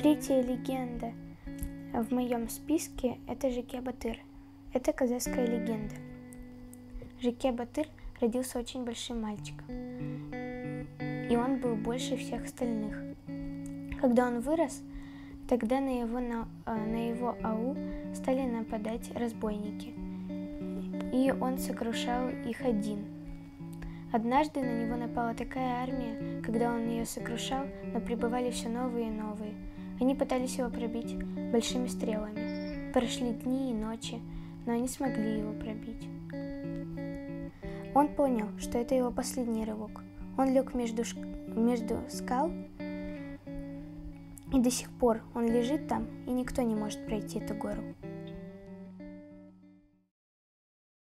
Третья легенда в моем списке – это Жике Батыр. Это казахская легенда. Жике Батыр родился очень большим мальчиком, и он был больше всех остальных. Когда он вырос, тогда на его, на, э, на его ау стали нападать разбойники, и он сокрушал их один. Однажды на него напала такая армия, когда он ее сокрушал, но прибывали все новые и новые. Они пытались его пробить большими стрелами. Прошли дни и ночи, но они смогли его пробить. Он понял, что это его последний рывок. Он лег между, между скал, и до сих пор он лежит там, и никто не может пройти эту гору.